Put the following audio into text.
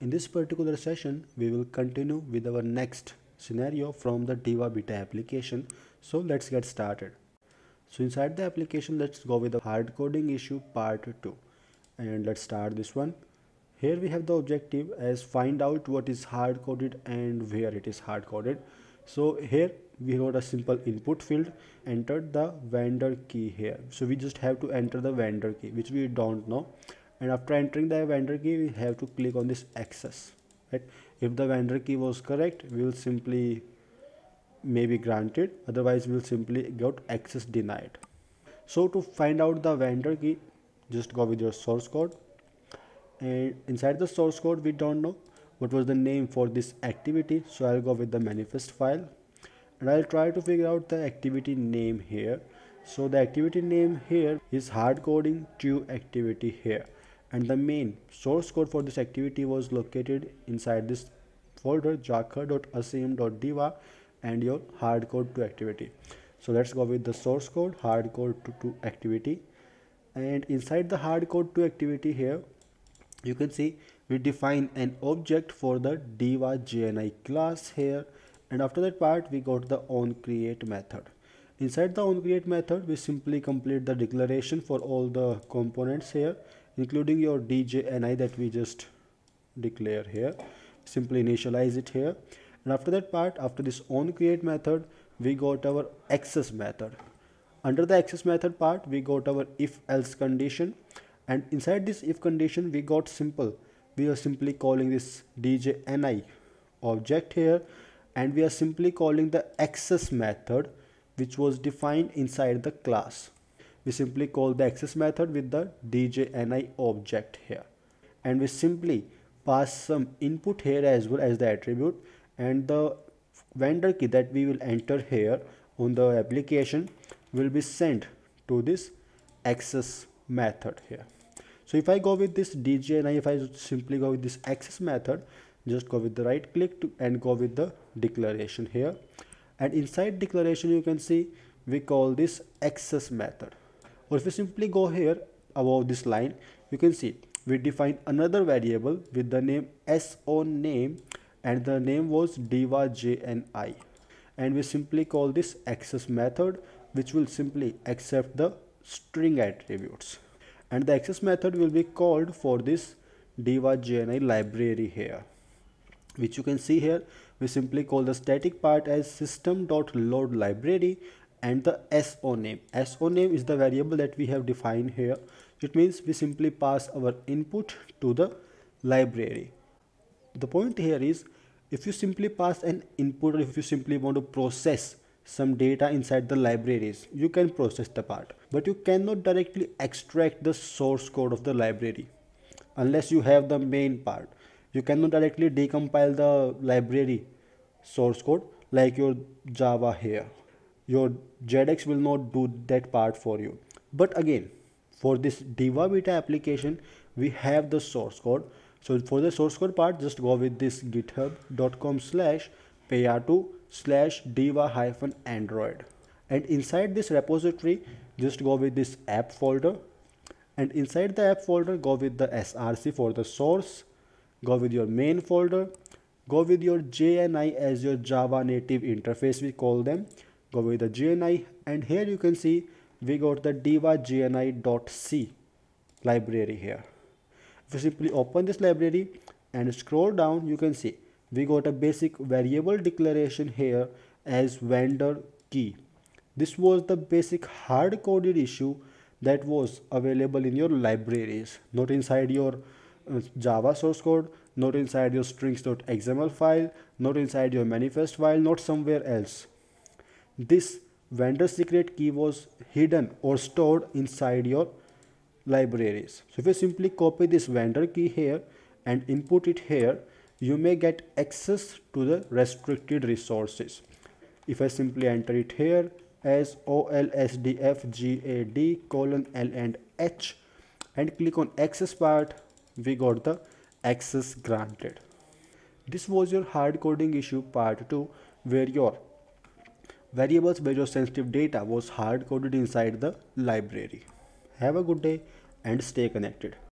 In this particular session, we will continue with our next scenario from the Diva Beta application. So let's get started. So inside the application, let's go with the hard coding issue part 2 and let's start this one. Here we have the objective as find out what is hard coded and where it is hard coded. So here we got a simple input field entered the vendor key here so we just have to enter the vendor key which we don't know and after entering the vendor key we have to click on this access right? If the vendor key was correct we will simply maybe granted otherwise we will simply get access denied. So to find out the vendor key just go with your source code. And inside the source code we don't know what was the name for this activity. So i'll go with the manifest file. And I'll try to figure out the activity name here. So the activity name here is hard coding to activity here and the main source code for this activity was located inside this folder jakhar.aseem.diva and your hard code to activity. So let's go with the source code hard code to, to activity. And inside the hard code to activity here you can see we define an object for the diva jni class here. And after that part we got the on create method. Inside the on create method we simply complete the declaration for all the components here including your djni that we just declare here. Simply initialize it here. And after that part after this on create method we got our access method. Under the access method part we got our if else condition. And inside this if condition we got simple. We are simply calling this djni object here. And we are simply calling the access method which was defined inside the class. We simply call the access method with the djni object here. And we simply pass some input here as well as the attribute. And the vendor key that we will enter here on the application will be sent to this access method here. So if I go with this djni, if I simply go with this access method, just go with the right click to, and go with the declaration here. And inside declaration you can see we call this access method or if you simply go here above this line you can see we define another variable with the name so name and the name was diva jni and we simply call this access method which will simply accept the string attributes. And the access method will be called for this diva jni library here which you can see here. We simply call the static part as system.load library and the so name. So name is the variable that we have defined here. It means we simply pass our input to the library. The point here is if you simply pass an input or if you simply want to process some data inside the libraries you can process the part. But you cannot directly extract the source code of the library unless you have the main part. You cannot directly decompile the library source code like your java here your JADX will not do that part for you. But again for this diva beta application we have the source code. So for the source code part just go with this github.com slash payatu slash diva hyphen android. And inside this repository just go with this app folder. And inside the app folder go with the src for the source. Go with your main folder. Go with your JNI as your Java native interface we call them go with the JNI and here you can see we got the diva jni.c library here if you simply open this library and scroll down you can see we got a basic variable declaration here as vendor key this was the basic hard coded issue that was available in your libraries not inside your uh, Java source code, not inside your strings.xml file, not inside your manifest file, not somewhere else. This vendor secret key was hidden or stored inside your libraries. So if you simply copy this vendor key here and input it here, you may get access to the restricted resources. If I simply enter it here as OLSDFGAD colon L and H and click on access part, we got the access granted. This was your hard coding issue part 2 where your variables where your sensitive data was hard coded inside the library. Have a good day and stay connected.